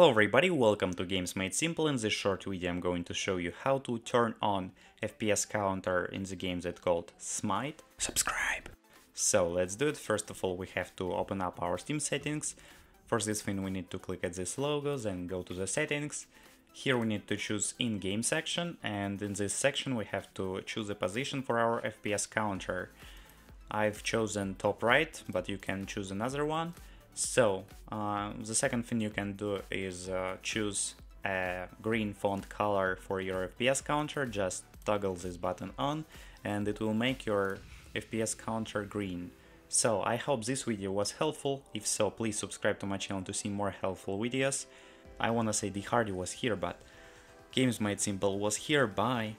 Hello everybody, welcome to Games Made Simple. In this short video I'm going to show you how to turn on FPS counter in the game that's called Smite. Subscribe! So let's do it. First of all we have to open up our Steam settings. For this thing we need to click at this logo, then go to the settings. Here we need to choose in-game section and in this section we have to choose a position for our FPS counter. I've chosen top right, but you can choose another one. So, uh, the second thing you can do is uh, choose a green font color for your FPS counter, just toggle this button on and it will make your FPS counter green. So, I hope this video was helpful, if so please subscribe to my channel to see more helpful videos. I wanna say the Hardy was here, but Games Made Simple was here, bye!